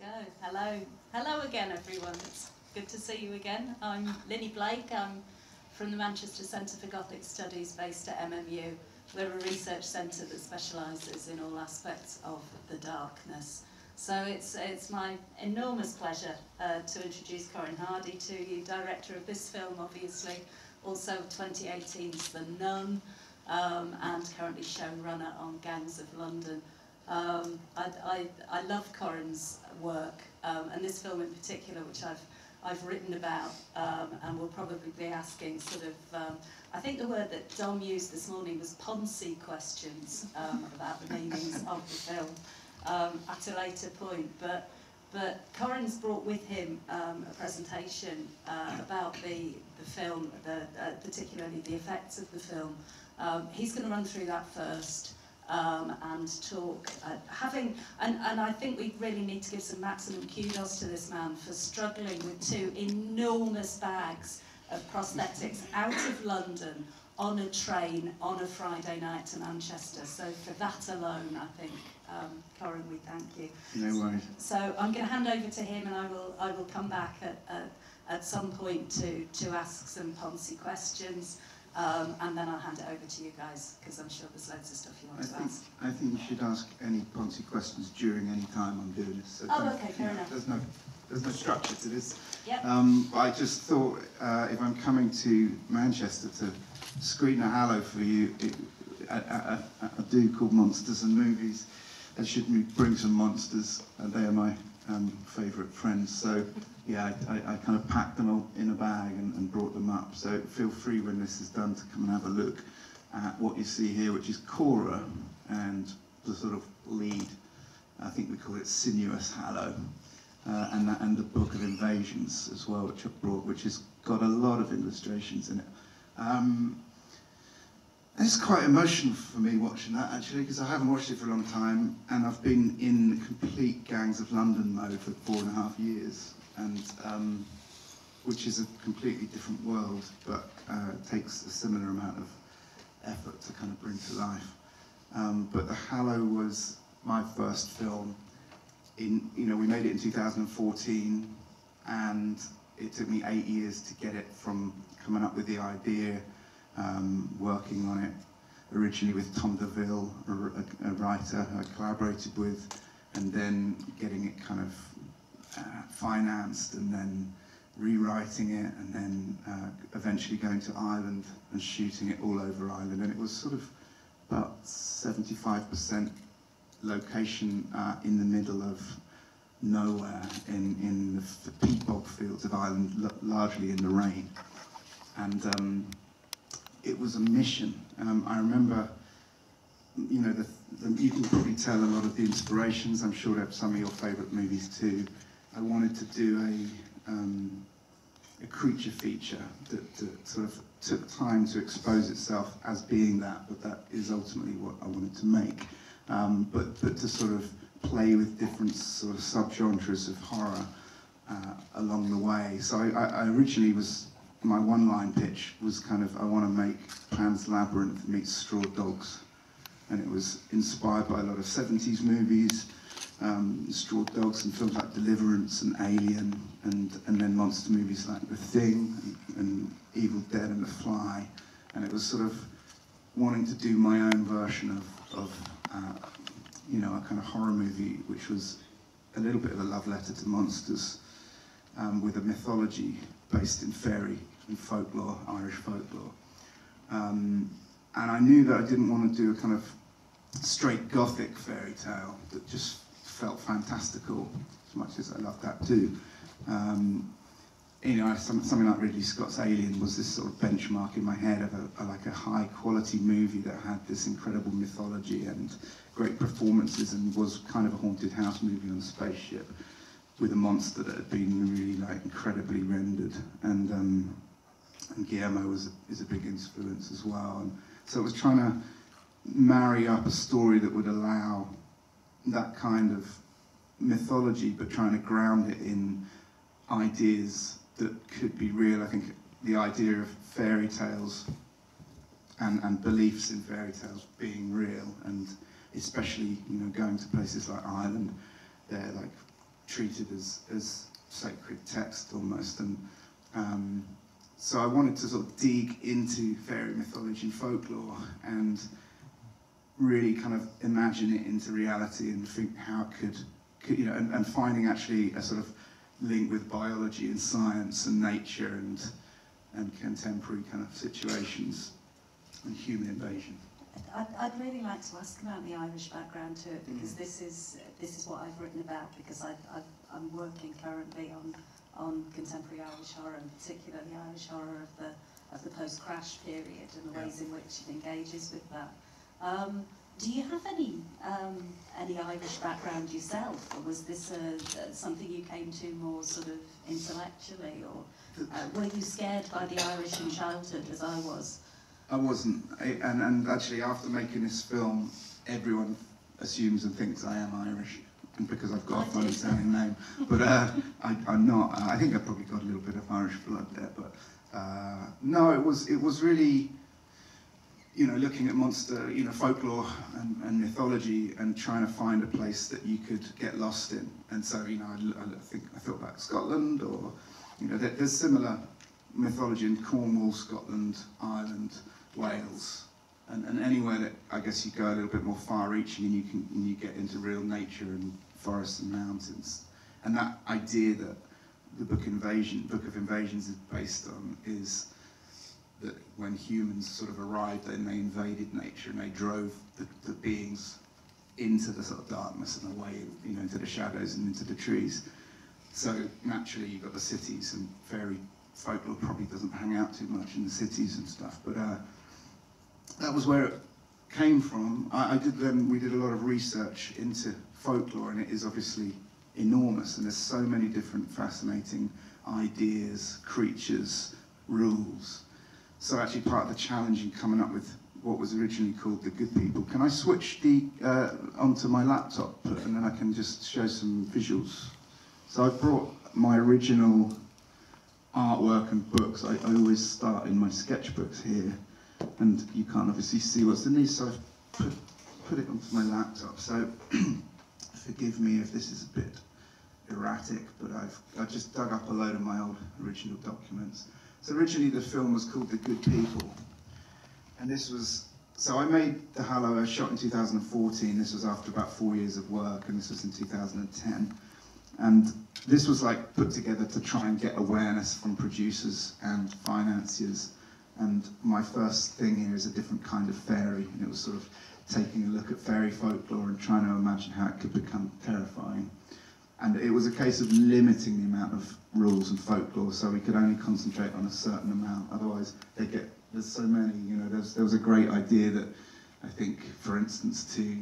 Go. Hello. Hello again, everyone. It's good to see you again. I'm Linnie Blake. I'm from the Manchester Centre for Gothic Studies based at MMU. We're a research centre that specialises in all aspects of the darkness. So it's, it's my enormous pleasure uh, to introduce Corin Hardy to you, director of this film, obviously, also 2018's The Nun, um, and currently showrunner on Gangs of London. Um, I, I, I love Corin's work, um, and this film in particular, which I've I've written about, um, and will probably be asking sort of. Um, I think the word that Dom used this morning was Ponzi questions um, about the meanings of the film um, at a later point, but. But Corin's brought with him um, a presentation uh, about the, the film, the, uh, particularly the effects of the film. Um, he's going to run through that first um, and talk. Uh, having, and, and I think we really need to give some maximum kudos to this man for struggling with two enormous bags of prosthetics out of London on a train on a Friday night to Manchester. So for that alone, I think, um, Corin, we thank you. No worries. So I'm going to hand over to him and I will, I will come back at, at, at some point to, to ask some Ponzi questions. Um, and then I'll hand it over to you guys because I'm sure there's loads of stuff you want I to think, ask. I think you should ask any Ponzi questions during any time I'm doing this. So Oh, okay, fair enough. There's no, there's no structure to this. Yep. Um, I just thought uh, if I'm coming to Manchester to screen a Hallow for you, it, a, a, a do called Monsters and Movies, I should bring some monsters. Uh, they are my um, favourite friends. So yeah, I, I, I kind of packed them all in a bag and, and brought them up. So feel free when this is done to come and have a look at what you see here, which is Cora and the sort of lead. I think we call it Sinuous Hallow. Uh, and, that, and the Book of Invasions as well, which I brought, which has got a lot of illustrations in it. Um, it's quite emotional for me watching that actually, because I haven't watched it for a long time, and I've been in complete Gangs of London mode for four and a half years, and um, which is a completely different world, but uh, takes a similar amount of effort to kind of bring to life. Um, but The Hallow was my first film. In you know, we made it in 2014, and it took me eight years to get it from coming up with the idea um, working on it originally with Tom DeVille, a, a, a writer I collaborated with, and then getting it kind of uh, financed and then rewriting it and then uh, eventually going to Ireland and shooting it all over Ireland. And it was sort of about 75% location uh, in the middle of nowhere in, in the, the peat bog fields of Ireland, largely in the rain. And um, it was a mission. Um, I remember, you know, the, the, you can probably tell a lot of the inspirations. I'm sure they have some of your favourite movies too. I wanted to do a, um, a creature feature that, that sort of took time to expose itself as being that, but that is ultimately what I wanted to make. Um, but, but to sort of play with different sort of subgenres of horror uh, along the way. So I, I originally was my one-line pitch was kind of, I want to make Pan's Labyrinth meet Straw Dogs. And it was inspired by a lot of 70s movies, um, Straw Dogs and films like Deliverance and Alien, and, and then monster movies like The Thing and, and Evil Dead and The Fly. And it was sort of wanting to do my own version of, of uh, you know, a kind of horror movie, which was a little bit of a love letter to monsters um, with a mythology based in fairy and folklore, Irish folklore. Um, and I knew that I didn't want to do a kind of straight gothic fairy tale that just felt fantastical, as much as I love that too. Um, you know, something like Ridley Scott's Alien was this sort of benchmark in my head of a, a, like a high quality movie that had this incredible mythology and great performances and was kind of a haunted house movie on a spaceship with a monster that had been really like incredibly rendered. And um, and Guillermo was, is a big influence as well. And so it was trying to marry up a story that would allow that kind of mythology, but trying to ground it in ideas that could be real. I think the idea of fairy tales and, and beliefs in fairy tales being real, and especially you know going to places like Ireland, they're like treated as, as sacred text almost. And um, so I wanted to sort of dig into fairy mythology folklore and really kind of imagine it into reality and think how could, could you know, and, and finding actually a sort of link with biology and science and nature and, and contemporary kind of situations and human invasion. I'd, I'd really like to ask about the Irish background to it because mm. this is this is what I've written about because I, i am working currently on on contemporary Irish horror and particularly the Irish horror of the of the post-crash period and the ways in which it engages with that. Um, do you have any um, any Irish background yourself, or was this a, something you came to more sort of intellectually, or uh, were you scared by the Irish in childhood, as I was? I wasn't, I, and and actually after making this film, everyone assumes and thinks I am Irish because I've got I a funny sounding name, but uh, I, am not. I think I've probably got a little bit of Irish blood there, but uh, no, it was it was really you know, looking at monster, you know, folklore and, and, mythology and trying to find a place that you could get lost in. And so, you know, I, I think I thought about Scotland or, you know, there, there's similar mythology in Cornwall, Scotland, Ireland, Wales, and, and anywhere that I guess you go a little bit more far-reaching and you can and you get into real nature and forests and mountains. And that idea that the book Invasion, Book of Invasions is based on is that when humans sort of arrived and they invaded nature and they drove the, the beings into the sort of darkness and away, you know, into the shadows and into the trees. So naturally you've got the cities and fairy folklore probably doesn't hang out too much in the cities and stuff, but uh, that was where it came from. I, I did then, we did a lot of research into folklore and it is obviously enormous and there's so many different fascinating ideas, creatures, rules, so actually part of the challenge in coming up with what was originally called the Good People. Can I switch the uh, onto my laptop and then I can just show some visuals? So I've brought my original artwork and books. I, I always start in my sketchbooks here and you can't obviously see what's in these so I've put, put it onto my laptop. So forgive me if this is a bit erratic, but I've, I've just dug up a load of my old original documents. So originally the film was called The Good People. And this was, so I made The Hallow, I shot in 2014. This was after about four years of work, and this was in 2010. And this was like put together to try and get awareness from producers and financiers. And my first thing here is a different kind of fairy, and it was sort of taking a look at fairy folklore and trying to imagine how it could become terrifying. And it was a case of limiting the amount of rules and folklore, so we could only concentrate on a certain amount. Otherwise, they get there's so many. You know, there's, there was a great idea that I think, for instance, to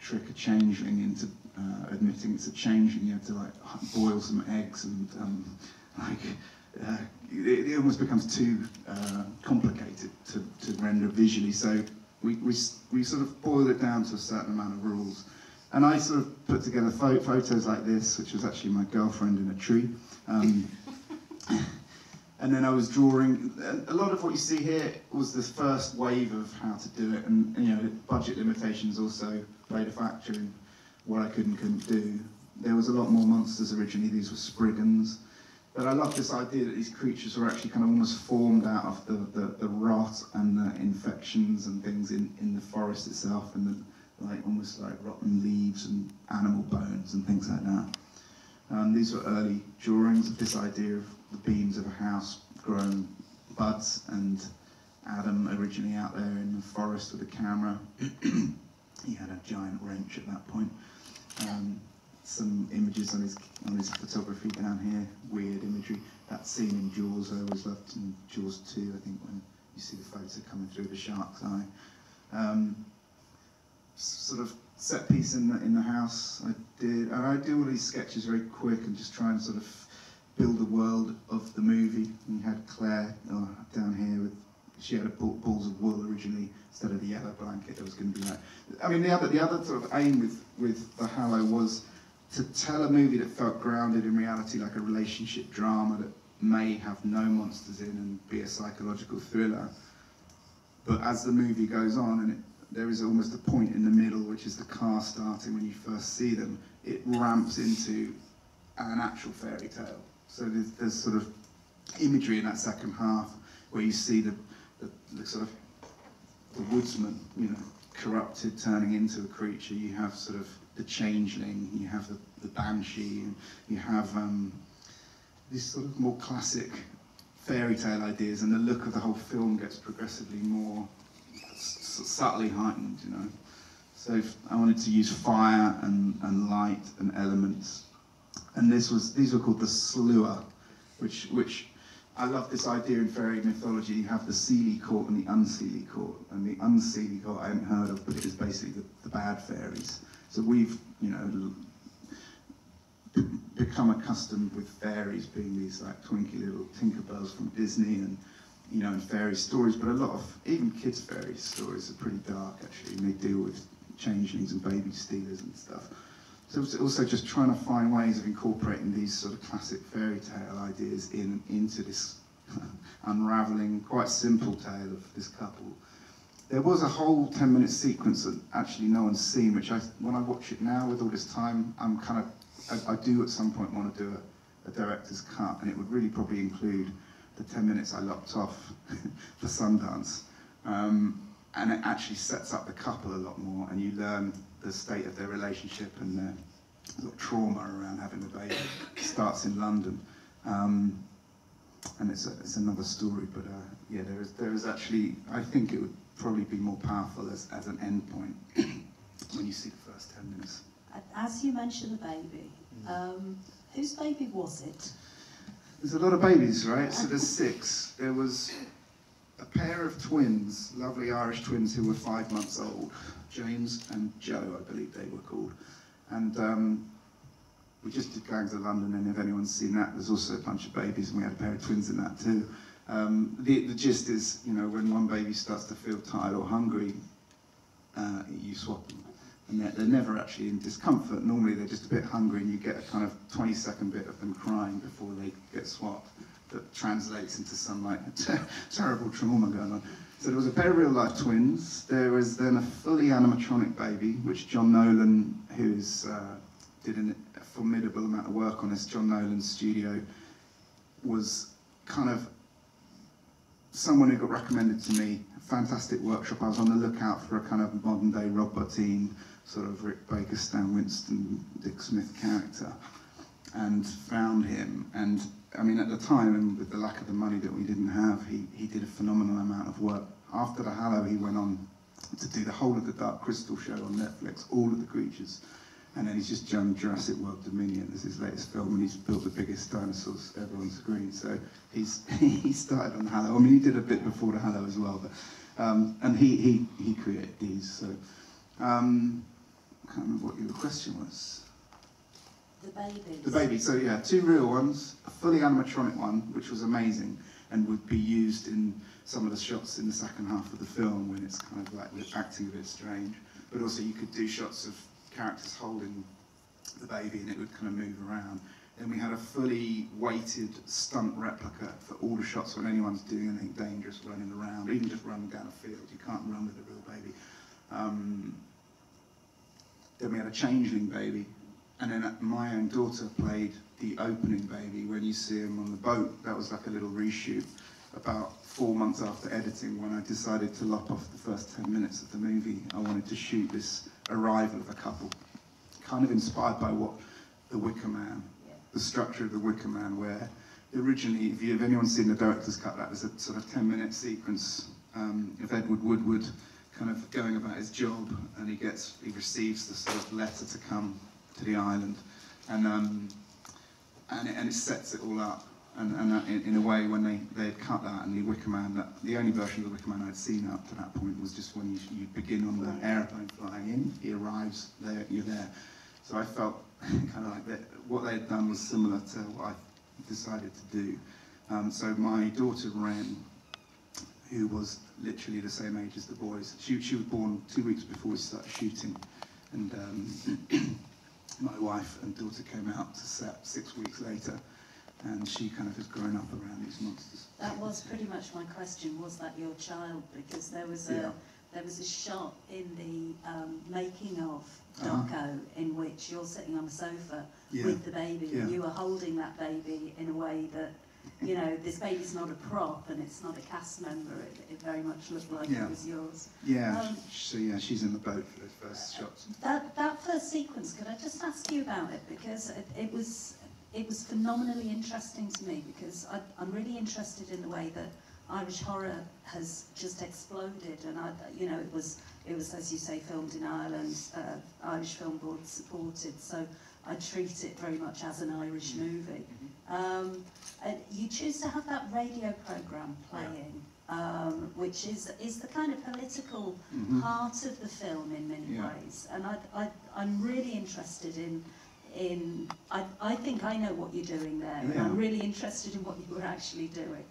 trick a changeling into uh, admitting it's a changeling, you have to like boil some eggs and um, like uh, it, it, almost becomes too uh, complicated to, to render visually. So we, we, we sort of boil it down to a certain amount of rules. And I sort of put together photos like this, which was actually my girlfriend in a tree. Um, and then I was drawing. A lot of what you see here was the first wave of how to do it, and, and you know, budget limitations also played a factor in what I could and couldn't do. There was a lot more monsters originally. These were Spriggans. But I love this idea that these creatures were actually kind of almost formed out of the, the, the rot and the infections and things in, in the forest itself and the, like almost like rotten leaves and animal bones and things like that. Um, these were early drawings of this idea of the beams of a house growing buds and Adam originally out there in the forest with a camera. he had a giant wrench at that point. Um, some images on his on his photography down here, weird imagery. That scene in Jaws I always loved in Jaws 2, I think, when you see the photo coming through the shark's eye. Um, sort of set piece in the, in the house. I did, and I do all these sketches very quick and just try and sort of build the world of the movie. And you had Claire oh, down here with, she had a ball, balls of wool originally instead of the yellow blanket. It was going to be like, I mean, the other, the other sort of aim with, with The Hallow was to tell a movie that felt grounded in reality, like a relationship drama that may have no monsters in and be a psychological thriller. But as the movie goes on and it there is almost a point in the middle, which is the car starting when you first see them. It ramps into an actual fairy tale. So there's, there's sort of imagery in that second half where you see the, the, the sort of the woodsman, you know, corrupted, turning into a creature. You have sort of the changeling, you have the, the banshee, and you have um, these sort of more classic fairy tale ideas, and the look of the whole film gets progressively more subtly heightened, you know. So I wanted to use fire and, and light and elements, and this was these were called the slua, which which I love this idea in fairy mythology. You have the seelie court and the unseelie court, and the unseelie court I haven't heard of, but it is basically the, the bad fairies. So we've you know become accustomed with fairies being these like twinkly little Tinkerbells from Disney and you know and fairy stories, but a lot of even kids' fairy stories are pretty dark actually, and they deal with changelings and baby stealers and stuff. So it's also just trying to find ways of incorporating these sort of classic fairy tale ideas in into this unraveling, quite simple tale of this couple. There was a whole 10 minute sequence that actually no one's seen, which I, when I watch it now with all this time, I'm kind of, I, I do at some point want to do a, a director's cut, and it would really probably include the 10 minutes I lopped off for Sundance. Um, and it actually sets up the couple a lot more, and you learn the state of their relationship and their sort of trauma around having the baby. It starts in London. Um, and it's, a, it's another story, but uh, yeah, there is, there is actually, I think it would probably be more powerful as, as an end point when you see the first 10 minutes. As you mentioned the baby, um, whose baby was it? There's a lot of babies, right? So there's six. There was a pair of twins, lovely Irish twins who were five months old, James and Joe, I believe they were called. And um, we just did Gangs of London, and if anyone's seen that, there's also a bunch of babies, and we had a pair of twins in that too. Um, the, the gist is, you know, when one baby starts to feel tired or hungry, uh, you swap them. And they're, they're never actually in discomfort. Normally they're just a bit hungry and you get a kind of 20 second bit of them crying before they get swapped that translates into some like terrible trauma going on. So there was a pair of real life twins. There was then a fully animatronic baby, which John Nolan, who's uh, did an, a formidable amount of work on this, John Nolan's studio, was kind of someone who got recommended to me. Fantastic workshop. I was on the lookout for a kind of modern day Rob Bottin, sort of Rick Baker, Stan Winston, Dick Smith character, and found him. And I mean, at the time, and with the lack of the money that we didn't have, he, he did a phenomenal amount of work. After the Hallow, he went on to do the whole of the Dark Crystal show on Netflix, all of the creatures. And then he's just done Jurassic World Dominion as his latest film, and he's built the biggest dinosaurs ever on screen. So he's he started on Hallow. I mean, he did a bit before the Hallow as well, but um, and he he he created these. So um, I can't remember what your question was. The baby. The baby. So yeah, two real ones, a fully animatronic one, which was amazing, and would be used in some of the shots in the second half of the film when it's kind of like acting a bit strange. But also you could do shots of characters holding the baby and it would kind of move around. Then we had a fully weighted stunt replica for all the shots when anyone's doing anything dangerous, running around, even just running down a field. You can't run with a real baby. Um, then we had a changeling baby, and then my own daughter played the opening baby when you see him on the boat. That was like a little reshoot about four months after editing when I decided to lop off the first 10 minutes of the movie. I wanted to shoot this arrival of a couple, kind of inspired by what The Wicker Man, the structure of The Wicker Man, where originally, if, you, if anyone's seen the director's cut, that was a sort of 10 minute sequence um, of Edward Woodward kind of going about his job and he gets, he receives the sort of letter to come to the island and, um, and, it, and it sets it all up. And, and that in, in a way, when they, they had cut that and the Wicker Man, that, the only version of the Wicker Man I'd seen up to that point was just when you, you begin on the aeroplane flying in, he arrives there, you're there. So I felt kind of like that, what they'd done was similar to what I decided to do. Um, so my daughter Ren, who was literally the same age as the boys, she, she was born two weeks before we started shooting. And um, my wife and daughter came out to set six weeks later and she kind of has grown up around these monsters. That was pretty much my question. Was that your child? Because there was a Yeah. there was a shot in the um, making of. Doco in which you're sitting on a sofa Yeah. with the baby and Yeah. you are holding that baby in a way that, you know, this baby's not a prop and it's not a cast member. It, it very much looked like Yeah. it was yours. Yeah, Um, so yeah, she's in the boat for those first shots. That, that first sequence, could I just ask you about it? Because it, it was it was phenomenally interesting to me because I, I'm really interested in the way that Irish horror has just exploded, and I, you know, it was it was as you say filmed in Ireland, uh, Irish Film Board supported, so I treat it very much as an Irish movie. Um, and you choose to have that radio program playing. Um, which is is the kind of political Mhm. part of the film in many Yeah. ways, and I, I, I'm really interested in, in I, I think I know what you're doing there, and I'm really interested in what you were actually doing.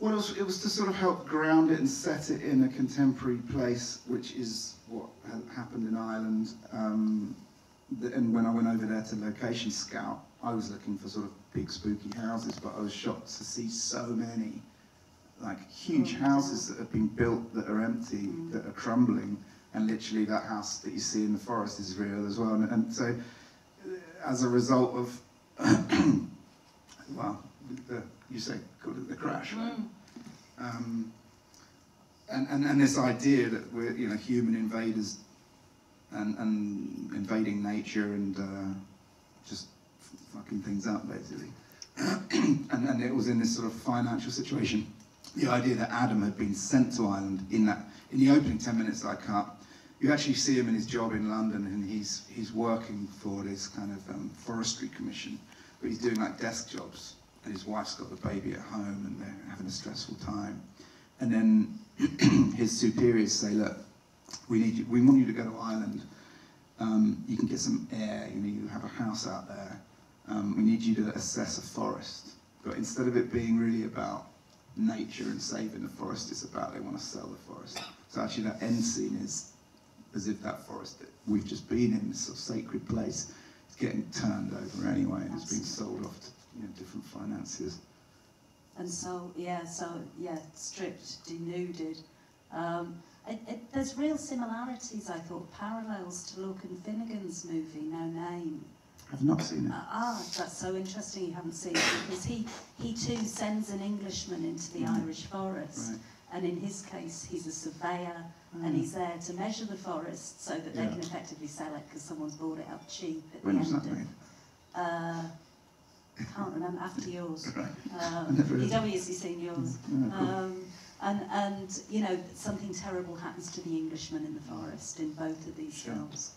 Well, it was, it was to sort of help ground it and set it in a contemporary place, which is what happened in Ireland. Um, the, and when I went over there to location scout, I was looking for sort of big spooky houses, but I was shocked to see so many, like huge Oh, houses that have been built that are empty, Mm. that are crumbling, and literally that house that you see in the forest is real as well. And, and so, uh, as a result of, well, the, you say called it the crash, right? Mm. um, and, and, and this idea that we're you know human invaders and, and invading nature and uh, just fucking things up basically and, and it was in this sort of financial situation the idea that Adam had been sent to Ireland in that in the opening 10 minutes that I cut you actually see him in his job in London and he's he's working for this kind of um, forestry commission but he's doing like desk jobs and his wife's got the baby at home and they're having a stressful time. And then his superiors say, look, we need you, we want you to go to Ireland. Um, you can get some air, you know, you have a house out there. Um, we need you to assess a forest. But instead of it being really about nature and saving the forest, it's about they want to sell the forest. So actually that end scene is as if that forest that we've just been in, this sort of sacred place, is getting turned over anyway and it's being sold off to you know, different financiers. And so, yeah, so, yeah, stripped, denuded. Um, it, it, there's real similarities, I thought, parallels to Lorcan Finnegan's movie, No Name. I've not seen it. Uh, ah, that's so interesting you haven't seen it, because he, he too sends an Englishman into the Mm. Irish forest. Right. And in his case, he's a surveyor, and Mm. he's there to measure the forest so that they can effectively sell it because someone's bought it up cheap at When the was end that of made? uh, can't remember after yours. Right. Um, you'd obviously seen yours. Yeah, cool. Um, and, and, you know, something terrible happens to the Englishman in the forest in both of these Sure. films.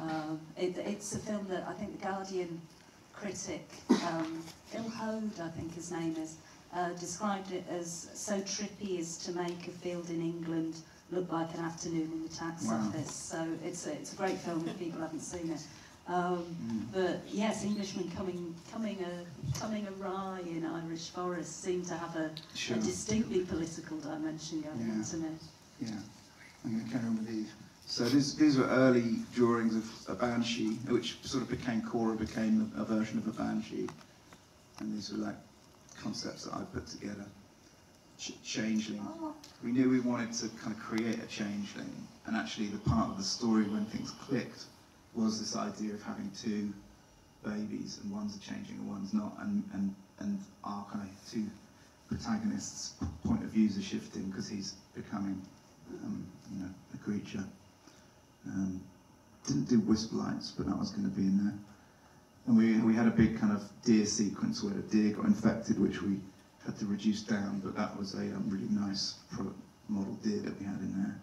Um, it, it's a film that I think the Guardian critic, um, Phil Hoad, I think his name is, uh, described it as so trippy as to make a field in England look like an afternoon in the tax Wow. office. So it's a, it's a great film if people haven't seen it. Um, Mm. but yes, Englishmen coming coming a coming awry in Irish forests seem to have a, Sure. a distinctly political dimension going Yeah. into it. Yeah, I'm going to carry on with these. So these, these were early drawings of a banshee, which sort of became Cora, became a, a version of a banshee. And these were like concepts that I put together. Ch- changeling. Oh, We knew we wanted to kind of create a changeling, and actually the part of the story when things clicked was this idea of having two babies, and one's a changing and one's not, and and and our kind of two protagonists' point of views are shifting because he's becoming, um, you know, a creature. Um, didn't do wisp lights, but that was going to be in there. And we we had a big kind of deer sequence where a deer got infected, which we had to reduce down, but that was a um, really nice model deer that we had in there.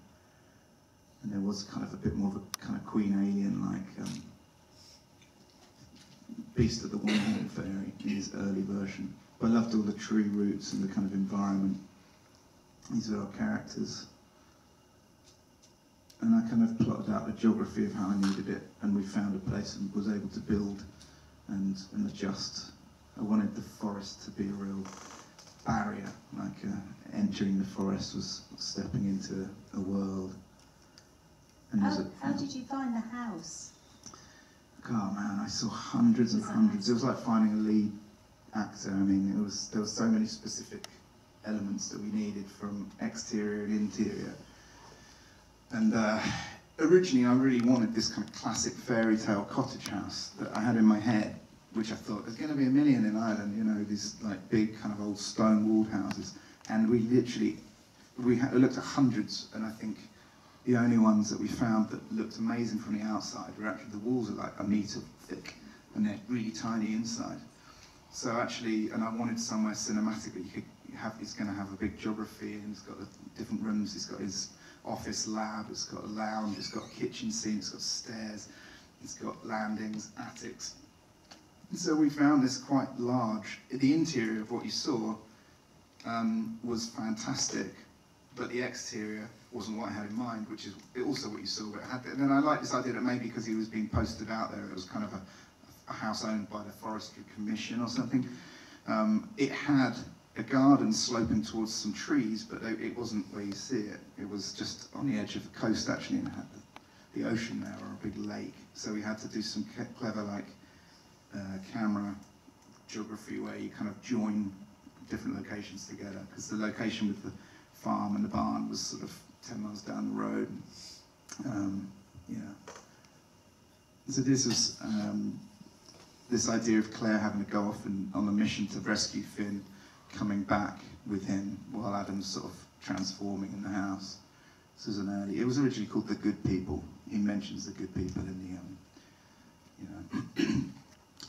And there was kind of a bit more of a kind of queen alien like um, Beast of the One Horned Fairy in his early version. But I loved all the tree roots and the kind of environment. These are our characters. And I kind of plotted out the geography of how I needed it, and we found a place and was able to build and, and adjust. I wanted the forest to be a real barrier, like uh, entering the forest was stepping into a world. And how, a, how did you find the house? God, man, I saw hundreds and hundreds. It was like finding a lead actor. I mean, it was there were so many specific elements that we needed from exterior and interior. And uh, originally, I really wanted this kind of classic fairy tale cottage house that I had in my head, which I thought there's going to be a million in Ireland. You know, these like big kind of old stone walled houses, and we literally we looked at hundreds, and I think the only ones that we found that looked amazing from the outside were actually the walls are like a metre thick, and they're really tiny inside. So actually, and I wanted somewhere cinematic that you could have. He's going to have a big geography, and he's got different rooms. He's got his office lab. It's got a lounge. It's got a kitchen scene. It's got stairs. It's got landings, attics. And so we found this quite large. The interior of what you saw um, was fantastic, but the exterior wasn't what I had in mind, which is also what you saw. But had, and then I like this idea that maybe because he was being posted out there, it was kind of a, a house owned by the Forestry Commission or something. Um, it had a garden sloping towards some trees, but it wasn't where you see it. It was just on the edge of the coast actually, and had the, the ocean there or a big lake. So we had to do some clever like uh, camera geography where you kind of join different locations together because the location with the farm and the barn was sort of 10 miles down the road. Um, yeah. So this was um, this idea of Claire having to go off and, on a mission to rescue Finn, coming back with him while Adam's sort of transforming in the house. This was an early. It was originally called The Good People. He mentions the good people in the, um, you know,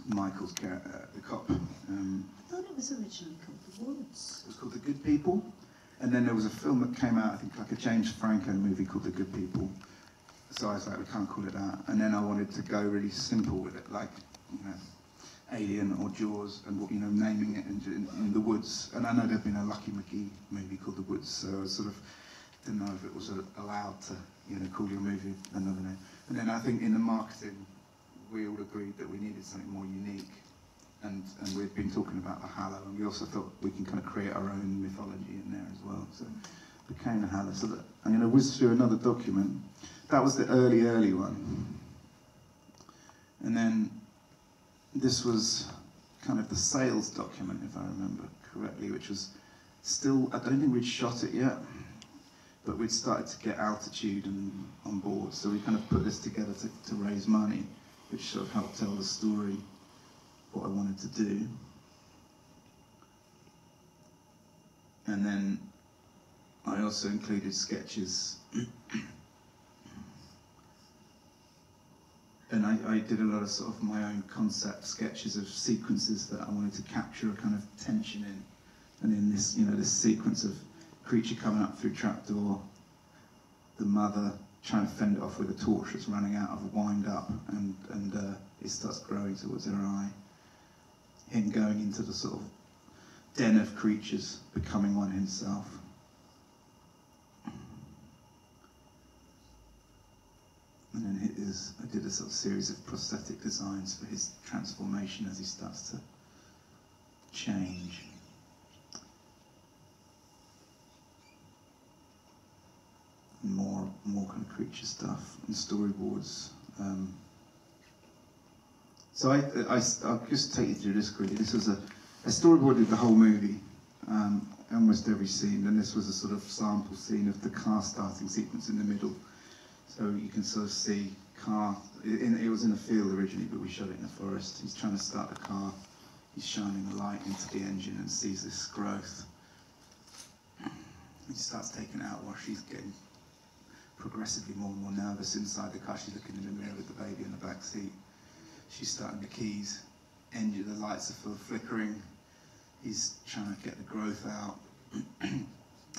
Michael's char- uh, the cop. Um, I thought it was originally called The Woods. it was called The Good People. And then there was a film that came out, I think like a James Franco movie called The Good People. So I was like, we can't call it that. And then I wanted to go really simple with it, like, you know, Alien or Jaws, and what you know, naming it in, in, in the woods. And I know there'd been a Lucky McKee movie called The Woods, so I sort of didn't know if it was allowed to, you know, call your movie another name. And then I think in the marketing, we all agreed that we needed something more unique. And, and we've been talking about the Hallow, and we also thought we can kind of create our own mythology in there as well. So became the Hallow. So that, I'm going to whiz through another document. That was the early, early one. And then this was kind of the sales document, if I remember correctly, which was still, I don't think we'd shot it yet, but we'd started to get altitude and on board. So we kind of put this together to, to raise money, which sort of helped tell the story, what I wanted to do. And then I also included sketches. And I, I did a lot of sort of my own concept sketches of sequences that I wanted to capture a kind of tension in. And in this, you know, this sequence of creature coming up through trapdoor, the mother trying to fend it off with a torch that's running out of wind up, and, and uh, it starts growing towards her eye. Him going into the sort of den of creatures, becoming one himself. And then I did a sort of series of prosthetic designs for his transformation as he starts to change. More, more kind of creature stuff and storyboards. Um, so I, I, will just take you through this quickly. This was a, I storyboarded the whole movie, um, almost every scene, and this was a sort of sample scene of the car starting sequence in the middle. So you can sort of see car. It, it was in a field originally, but we shot it in a forest. He's trying to start the car. He's shining a light into the engine and sees this growth. He starts taking it out while she's getting progressively more and more nervous inside the car. She's looking in the mirror with the baby in the back seat. She's starting the keys. Engine, the lights are full flickering. He's trying to get the growth out.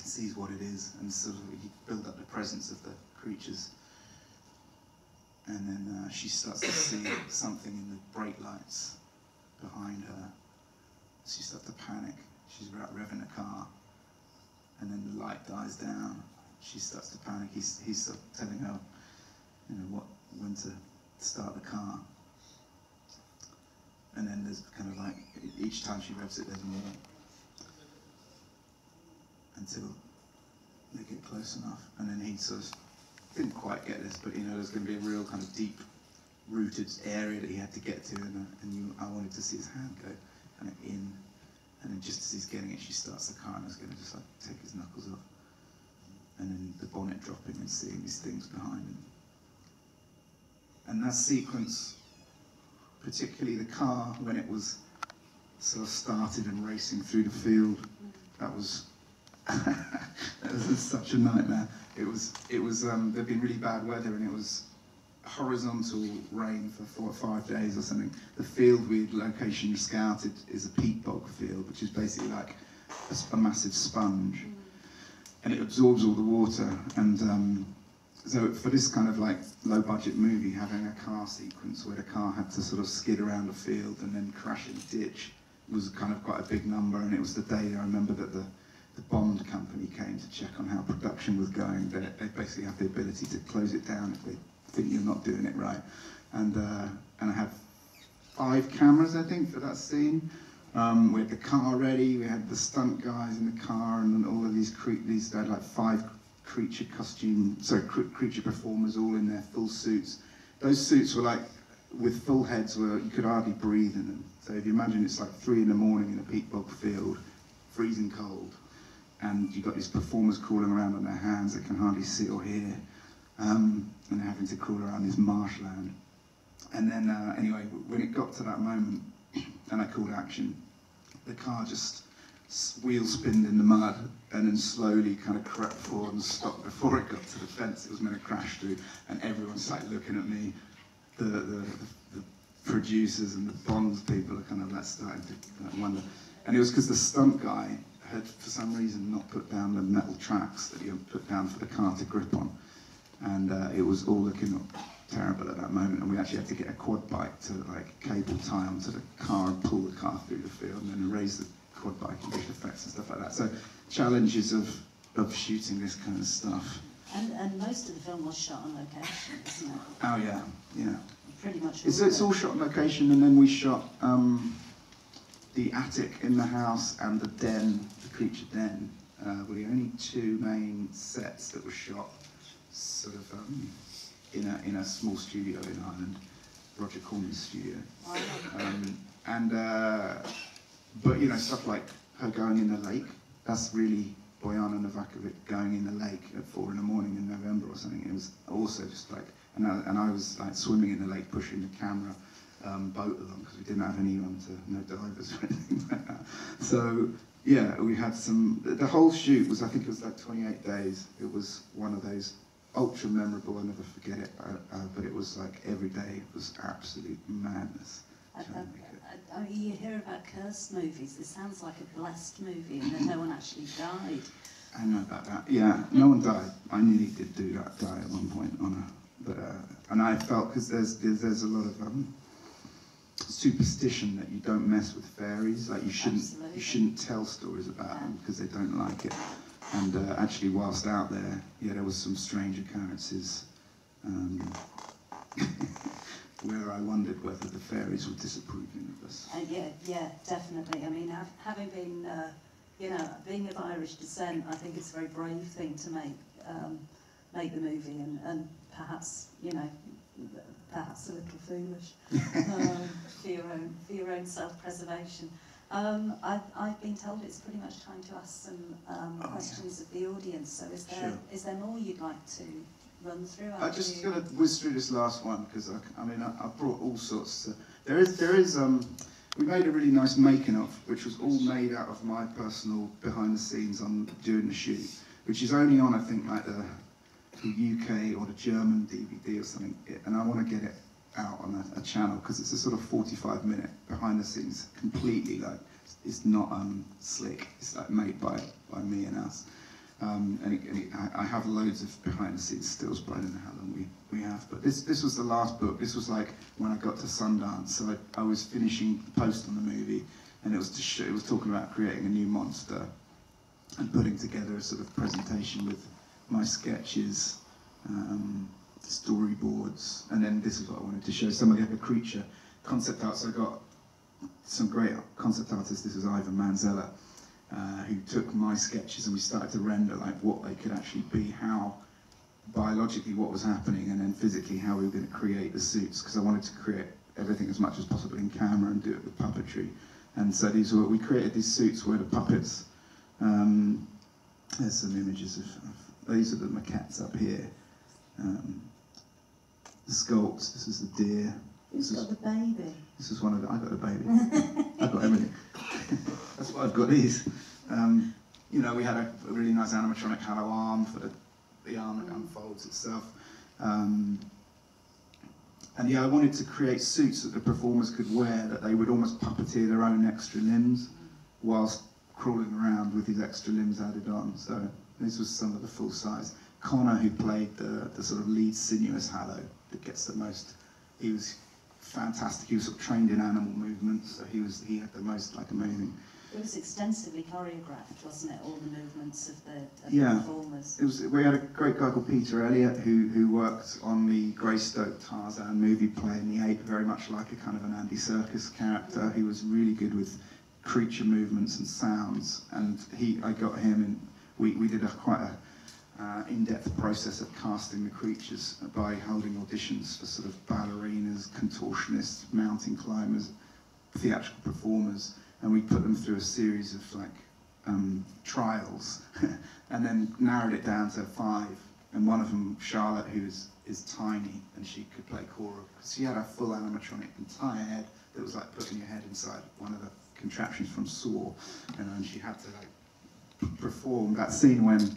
sees what it is, and sort of he build up the presence of the creatures. And then uh, she starts to see something in the brake lights behind her. She starts to panic. She's out revving the car, and then the light dies down. She starts to panic. He's he's telling her, you know, what when to start the car. And then there's kind of like each time she revs it, there's more until they get close enough. And then he sort of didn't quite get this, but you know, there's going to be a real kind of deep rooted area that he had to get to, and, uh, and you, I wanted to see his hand go kind of in, and then just as he's getting it, she starts the car and is going to just like take his knuckles off. and then the bonnet dropping and seeing these things behind him. And that sequence, particularly the car when it was sort of started and racing through the field, that was that was such a nightmare. It was it was um, there'd been really bad weather and it was horizontal rain for four or five days or something. The field we location scouted is a peat bog field, which is basically like a, a massive sponge, and it absorbs all the water. And um, so for this kind of like low budget movie, having a car sequence where the car had to sort of skid around a field and then crash in a ditch was kind of quite a big number. And it was the day I remember that the the Bond company came to check on how production was going. They, they basically have the ability to close it down if they think you're not doing it right. And uh, and I have five cameras, I think, for that scene. Um, we had the car ready. We had the stunt guys in the car, and all of these cre- these they had like five creature costume, sorry, cre- creature performers, all in their full suits. Those suits were like with full heads, where you could hardly breathe in them. So if you imagine it's like three in the morning in a peat bog field, freezing cold, and you've got these performers crawling around on their hands that can hardly see or hear, um, and they're having to crawl around this marshland. And then, uh, anyway, when it got to that moment, and I called action, the car just wheel spinned in the mud and then slowly kind of crept forward and stopped before it got to the fence it was going to crash through. And everyone's like looking at me. The, the, the, producers and the Bonds people are kind of like starting to wonder. And it was because the stunt guy had, for some reason, not put down the metal tracks that you put down for the car to grip on. And uh, it was all looking terrible at that moment. And we actually had to get a quad bike to like cable tie onto the car and pull the car through the field and then raise the quad bike and push effects and stuff like that. So challenges of, of shooting this kind of stuff. And, and most of the film was shot on location, isn't it? Oh yeah, yeah. Pretty much. It's, all it's of all shot on location, and then we shot um, the attic in the house and the den, the creature den, uh, were the only two main sets that were shot sort of um, in, a, in a small studio in Ireland, Roger Corman's studio. Um, and uh, but you know stuff like her going in the lake. That's really Bojana Novakovic going in the lake at four in the morning in November or something. It was also just like, and I, and I was like swimming in the lake, pushing the camera um, boat along because we didn't have anyone to no divers or anything like that. So yeah, we had some. The whole shoot was I think it was like 28 days. It was one of those ultra memorable. I'll never forget it. Uh, uh, but it was like every day was absolute madness. I, trying to make it. I, I, you hear about cursed movies. This sounds like a blessed movie, and then no one actually died. I know about that. Yeah, no one died. I nearly did do that die at one point on a, but uh, and I felt because there's, there's there's a lot of um, superstition that you don't mess with fairies. Like you shouldn't Absolutely. you shouldn't tell stories about them because they don't like it. And uh, actually, whilst out there, yeah, there was some strange occurrences um, where I wondered whether the fairies were disapproving of us. And yeah, yeah, definitely. I mean, hav- having been, uh, you know, being of Irish descent, I think it's a very brave thing to make, um, make the movie, and, and perhaps, you know, perhaps a little foolish um, for your own for your own self-preservation. Um, I've, I've been told it's pretty much time to ask some um, Oh, yeah. questions of the audience. So is there is Sure. there more you'd like to run through? I after just you- gonna whiz through this last one because I, I mean I, I brought all sorts. Of, there is there is um we made a really nice making of which was all made out of my personal behind the scenes on during the shoot, which is only on I think like the, the UK or the German DVD or something, and I want to get it out on a, a channel because it's a sort of 45 minute behind the scenes, completely like it's not um slick. It's like made by by me and us. Um, and, it, and it, I, have loads of behind the scenes stills, but I don't know how long we, we have. But this this was the last book. This was like when I got to Sundance. So I, I was finishing the post on the movie, and it was to show, it was talking about creating a new monster and putting together a sort of presentation with my sketches, um, storyboards, and then this is what I wanted to show some of the other creature concept art. So I got some great concept artists. This is Ivan Manzella, uh, who took my sketches and we started to render like what they could actually be, how biologically what was happening, and then physically how we were going to create the suits. Because I wanted to create everything as much as possible in camera and do it with puppetry. And so these were we created these suits where the puppets um, There's some images of, of these are the maquettes up here. Um, the sculpts. This is the deer. Who's This is, got the baby? this is one of the. I got a baby. I've got everything. That's what I've got. These. Um, you know, we had a, a really nice animatronic hollow arm for the, the arm that unfolds itself. Um, and yeah, I wanted to create suits that the performers could wear that they would almost puppeteer their own extra limbs whilst crawling around with these extra limbs added on. So this was some of the full size. Connor, who played the, the sort of lead sinuous Hallow that gets the most, he was fantastic. He was sort of trained in animal movements, so he was he had the most like amazing. It was extensively choreographed, wasn't it? All the movements of the, of Yeah. the performers. It was we had a great guy called Peter Elliott who who worked on the Greystoke Tarzan movie playing the ape, very much like a kind of an Andy Serkis character. He was really good with creature movements and sounds, and he I got him and we we did a quite a uh, in-depth process of casting the creatures by holding auditions for sort of ballerinas, contortionists, mountain climbers, theatrical performers, and we put them through a series of like um, trials, and then narrowed it down to five. And one of them, Charlotte, who is is tiny, and she could play Cora. She had a full animatronic entire head that was like putting your head inside one of the contraptions from Saw, and she had to like perform that scene when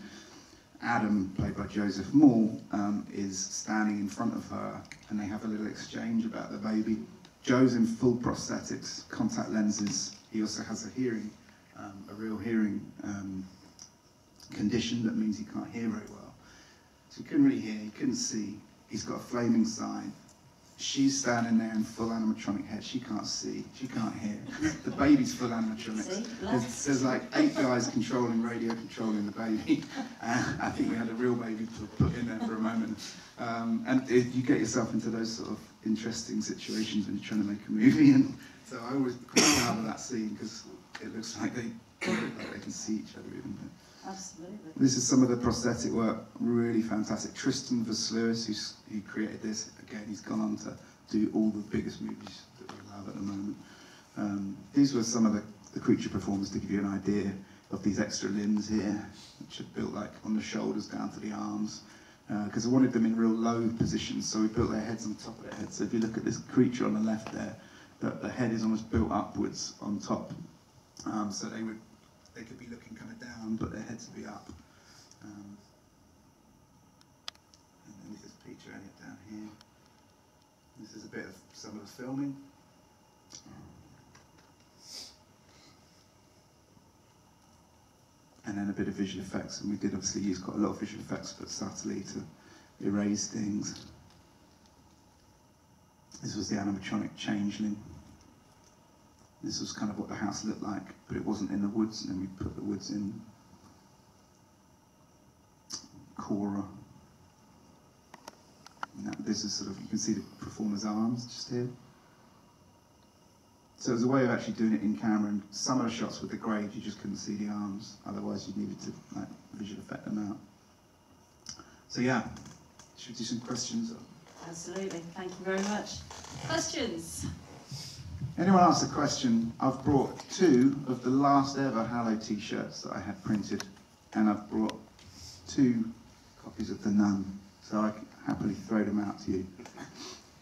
Adam, played by Joseph Mawle, um, is standing in front of her, and they have a little exchange about the baby. Joe's in full prosthetics, contact lenses. He also has a hearing, um, a real hearing um, condition that means he can't hear very well. So he couldn't really hear, he couldn't see. He's got a flaming sign. She's standing there in full animatronic head. She can't see, she can't hear. The baby's full animatronic. See? There's, there's like eight guys controlling radio, controlling the baby. And I think we had a real baby put, put in there for a moment. Um, and it, you get yourself into those sort of interesting situations when you're trying to make a movie. And so I always quite proud of that scene because it looks like they, like they can see each other even. Absolutely. This is some of the prosthetic work, really fantastic. Tristan Versluis, who's, who created this, again, he's gone on to do all the biggest movies that we have at the moment. Um, these were some of the, the creature performers to give you an idea of these extra limbs here, which are built like on the shoulders down to the arms. Because I wanted them in real low positions, so we built their heads on top of their heads. So if you look at this creature on the left there, the, the head is almost built upwards on top. Um, so they would they could be looking kind of down, but their heads would be up. Um, and then this is Peter Elliott down here. This is a bit of some of the filming. And then a bit of visual effects, and we did obviously use quite a lot of visual effects, but subtly to erase things. This was the animatronic changeling. This was kind of what the house looked like, but it wasn't in the woods, and then we put the woods in. Cora. That, this is sort of, you can see the performer's arms just here. So it was a way of actually doing it in camera, and some of the shots with the grade, you just couldn't see the arms, otherwise you needed to like, visual effect them out. So yeah, should we do some questions? Absolutely. Thank you very much. Questions? Anyone ask a question? I've brought two of the last ever Hallow t-shirts that I had printed, and I've brought two copies of The Nun, so I can happily throw them out to you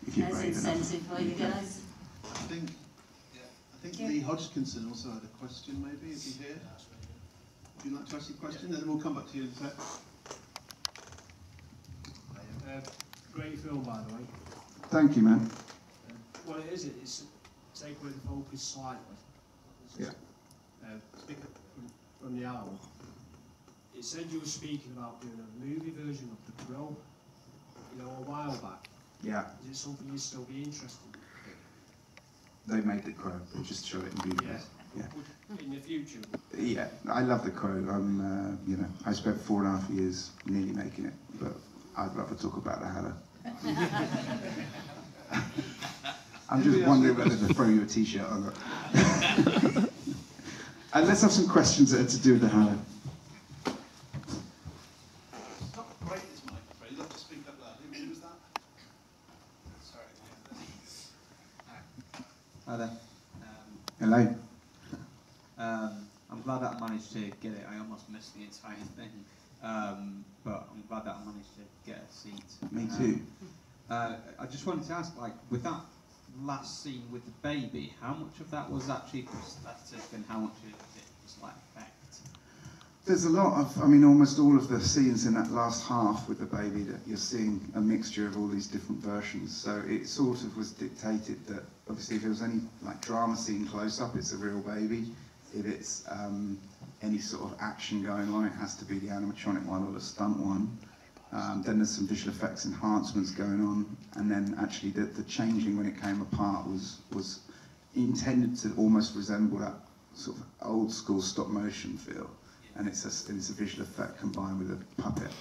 if you're There's brave enough. incentive for you guys. I think, yeah, I think Yeah. Lee Hodgkinson also had a question maybe, is he here? Would you like to ask your question, and then we'll come back to you in a sec. Uh, great film, by the way. Thank you, man. Uh, what it is, it's take away the focus slightly. Yeah. Uh, pick up from, the owl. It said you were speaking about doing a movie version of The Crow, you know, a while back. Yeah, Is it something you'd still be interested in? they made The Crow, but just show it in in? videos. Yeah. In the future? Yeah, I love The Crow. I'm, uh, you know, I spent four and a half years nearly making it, but I'd rather talk about the Hallow. I'm just wondering whether to throw you a t-shirt or not. and let's have some questions that are to do with the Hallow. Not great this mic, Fred, you'll have to speak up loud. Who who was that? Sorry. Hi there. Um, Hello. um, I'm glad that I managed to get it. I almost missed the entire thing, um, but I'm glad that I managed to get a seat. Me Um, too. Uh, I just wanted to ask, like, with that last scene with the baby, how much of that was actually prosthetic, and how much of it was like effect? There's a lot of, I mean, almost all of the scenes in that last half with the baby that you're seeing a mixture of all these different versions. So it sort of was dictated that obviously if there was any like drama scene close up, it's a real baby. If it's um, any sort of action going on, it has to be the animatronic one or the stunt one. Um, then there's some visual effects enhancements going on, and then actually the, the changeling when it came apart was was intended to almost resemble that sort of old school stop motion feel and it's a, it's a visual effect combined with a puppet.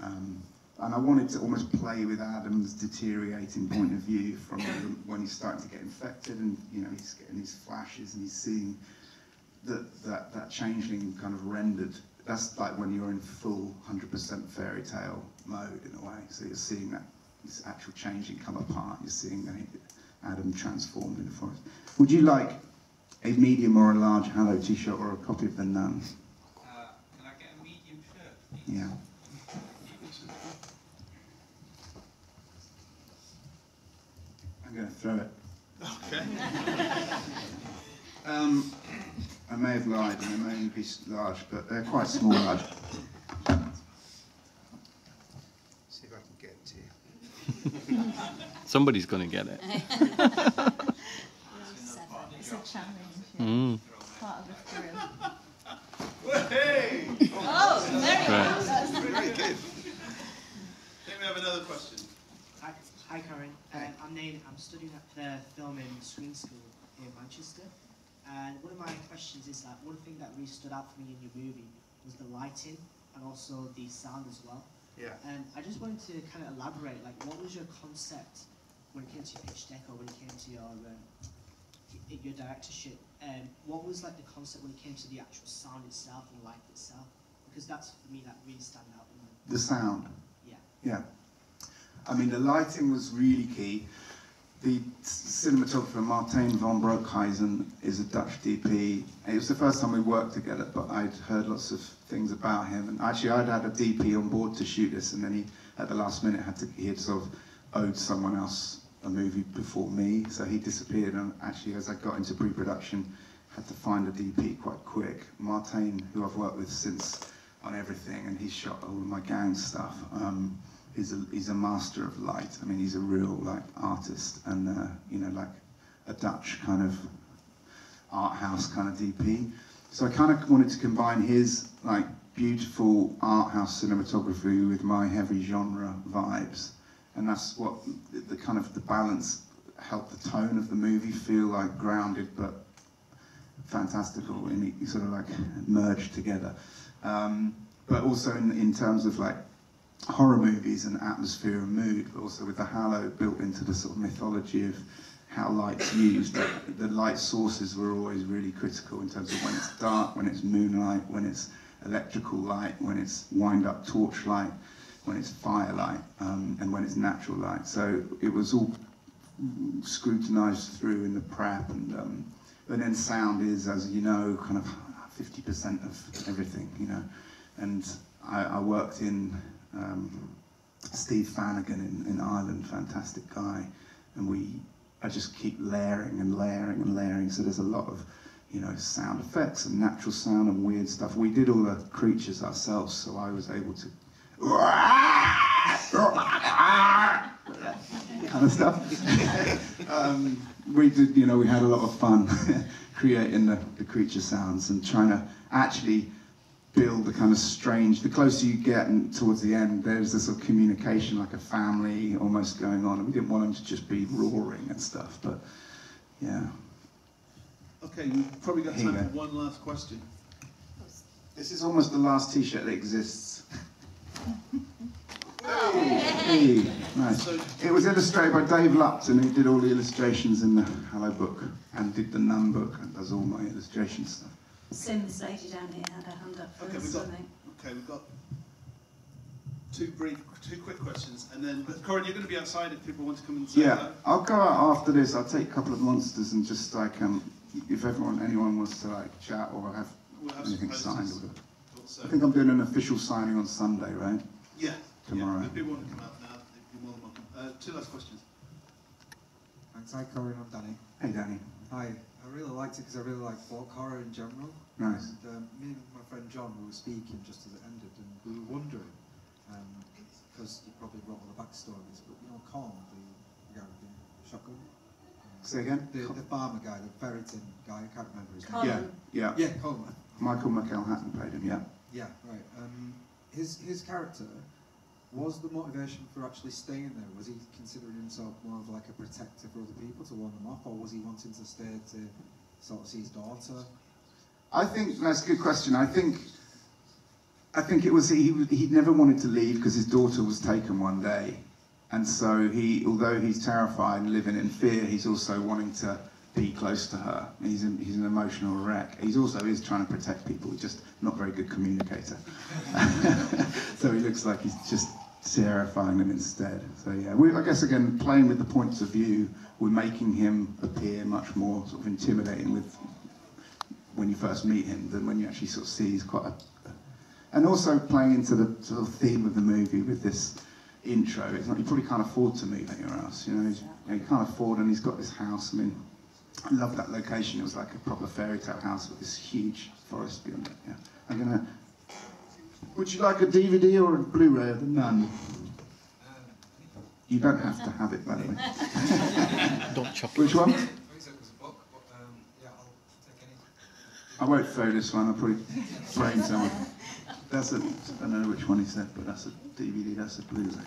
Um, and I wanted to almost play with Adam's deteriorating point of view from when he's starting to get infected and you know he's getting these flashes and he's seeing that, that, that changeling kind of rendered. That's like when you're in full 100% fairy tale mode in a way. So you're seeing that this actual changeling come apart. You're seeing Adam transformed in the forest. Would you like a medium or a large Hallow t-shirt or a copy of the Nun? Uh, can I get a medium shirt? please? Yeah. I'm going to throw it. Okay. Um, I may have lied, and they may only be large, but they're quite small large. See if I can get it to you. Somebody's going to get it. It's a challenge. Mm. Part of the thrill. Hey! Oh, very Right. well. Very good. Then we have another question. Hi, hi Corin. Um, I'm Nain. I'm studying at the film and screen school here in Manchester. And one of my questions is that one thing that really stood out for me in your movie was the lighting and also the sound as well. Yeah. And I just wanted to kind of elaborate, like, what was your concept when it came to your pitch deck or when it came to your um, y- your directorship? Um, what was like the concept when it came to the actual sound itself and light itself? Because that's for me that really stand out. the- The sound. Yeah. Yeah. I mean, the lighting was really key. The cinematographer Martijn van Broekhuizen is a Dutch DP. It was the first time we worked together, but I'd heard lots of things about him. And actually, I'd had a DP on board to shoot this, and then he, at the last minute, had to he had sort of owed someone else a movie before me, so he disappeared. And actually, as I got into pre-production, had to find a DP quite quick. Martijn, who I've worked with since on everything, and he shot all of my gang stuff. Um, he's a he's a master of light. I mean, he's a real like artist, and uh, you know, like a Dutch kind of art house kind of DP. So I kind of wanted to combine his like beautiful art house cinematography with my heavy genre vibes, and that's what the, the kind of the balance helped the tone of the movie feel like grounded but fantastical and it sort of like merged together. Um, but also in, in terms of like horror movies and atmosphere and mood, but also with the halo built into the sort of mythology of how light's used. The, light sources were always really critical in terms of when it's dark, when it's moonlight, when it's electrical light, when it's wind-up torchlight, when it's firelight, um, and when it's natural light. So it was all scrutinized through in the prep, and um, and then sound is, as you know, kind of 50% of everything, you know. And I, I worked in um, Steve Fanagan in, in Ireland, fantastic guy, and we, I just keep layering and layering and layering. So there's a lot of, you know, sound effects and natural sound and weird stuff. We did all the creatures ourselves, so I was able to. kind of stuff. um, we did, you know, we had a lot of fun creating the, the creature sounds and trying to actually build the kind of strange. The closer you get and towards the end, there's this sort of communication, like a family almost going on. And we didn't want them to just be roaring and stuff, but yeah. Okay, we've probably got time for one last question. This is almost the last T-shirt that exists. Hey, nice. So- It was illustrated by Dave Lupton, who did all the illustrations in the Hallow book and did the Nun book and does all my illustration stuff. Sim, this lady down here had her hand up Okay, we've got, I okay, we've got two brief, two quick questions, and then, but Corin, you're going to be outside if people want to come and say Yeah, hello. I'll go out after this. I'll take a couple of monsters and just like um, if everyone, anyone wants to like chat or have We'll have anything signed. posters. With it. So, I think I'm doing an official signing on Sunday, right? yeah, tomorrow. Yeah. If people want to come out now, you're more than welcome. Uh, two last questions. Thanks. Hi, Corin. I'm Danny. Hey, Danny. Hi. I really liked it because I really like folk horror in general. Nice. And um, me and my friend John we were speaking just as it ended, and we were wondering, because you probably wrote all the backstories, but you know, Con, the guy with the shotgun. Say again? The, the farmer guy, the Ferritin guy, I can't remember his name. Colin. Yeah, Yeah, Coleman. Michael McElhatton played him, yeah. Yeah, right. Um, his his character was the motivation for actually staying there. Was he considering himself more of like a protector for other people to warn them off, or was he wanting to stay to sort of see his daughter? I think that's a good question. I think, I think it was he. He never wanted to leave because his daughter was taken one day, and so he, although he's terrified and living in fear, he's also wanting to be close to her. He's an, he's an emotional wreck. He's also is trying to protect people. Just not very good communicator. so he looks like he's just terrifying them instead. So yeah, we, I guess again playing with the points of view, we're making him appear much more sort of intimidating with when you first meet him than when you actually sort of see he's quite a, and also playing into the sort of theme of the movie with this intro. It's not you probably can't afford to move anywhere else. You know, he's, you, know, you can't afford, and he's got this house. I mean, I love that location. It was like a proper fairy tale house with this huge forest beyond it. Yeah, I'm gonna. Would you like a DVD or a Blu-ray of the Nun? You don't have to have it, by the way. Don't chop Which one? I said it was a book, but um, yeah, I'll take any. I won't throw this one. I'll probably brain someone. That's a. I don't know which one he said, but that's a DVD. That's a Blu-ray.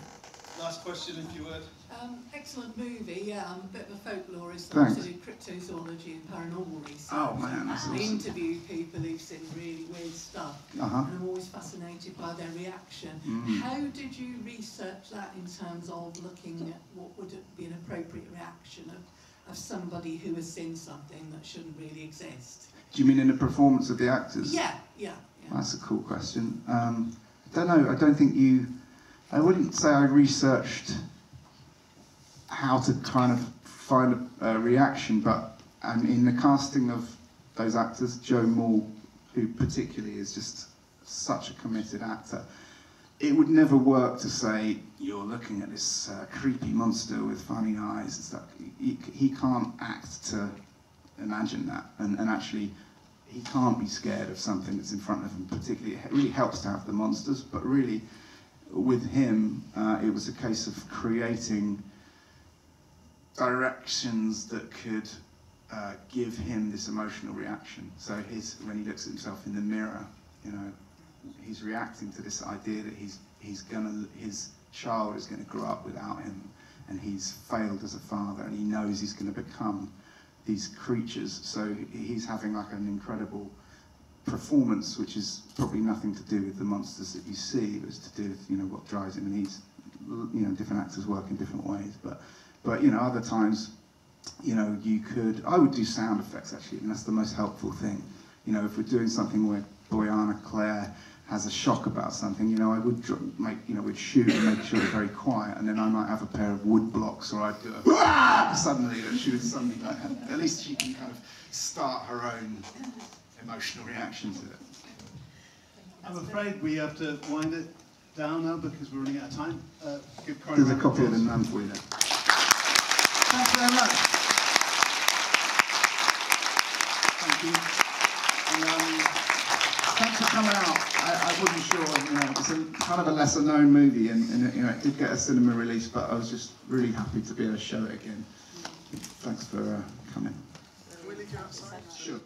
Last question, if you would. Um, excellent movie, yeah. I'm a bit of a folklorist. Thanks. I also do cryptozoology and paranormal research. Oh, man, that's I awesome. interview people who've seen really weird stuff. Uh-huh. And I'm always fascinated by their reaction. Mm. How did you research that in terms of looking at what would be an appropriate reaction of, of somebody who has seen something that shouldn't really exist? Do you mean in the performance of the actors? Yeah, yeah, yeah. That's a cool question. Um, I don't know. I don't think you. I wouldn't say I researched how to kind of find a, a reaction, but um, in the casting of those actors, Joe Mawle, who particularly is just such a committed actor, it would never work to say you're looking at this uh, creepy monster with funny eyes and stuff. He, he can't act to imagine that, and, and actually he can't be scared of something that's in front of him. Particularly, it really helps to have the monsters, but really, with him, uh, it was a case of creating directions that could uh, give him this emotional reaction. So his when he looks at himself in the mirror, you know, he's reacting to this idea that he's he's gonna his child is going to grow up without him, and he's failed as a father, and he knows he's going to become these creatures. So he's having like an incredible performance, which is probably nothing to do with the monsters that you see, but it's to do with you know what drives him. And he's you know different actors work in different ways, but but you know other times, you know you could I would do sound effects actually, and that's the most helpful thing. You know if we're doing something where Bojana Claire has a shock about something, you know, I would make, you know, we'd shoot and make sure it's very quiet, and then I might have a pair of wood blocks, or I'd do a suddenly, and she would suddenly like, at least she can kind of start her own emotional reaction to it. I'm afraid we have to wind it down now because we're running out of time. Uh, give Corin There's a copy of the applause. nun for you there. Thanks very much. Thank you. And, um, Thanks for coming out. I, I wasn't sure, you know, it's a kind of a lesser known movie, and, and you know, it did get a cinema release, but I was just really happy to be able to show it again. Thanks for uh, coming. can we leave you outside? Sure.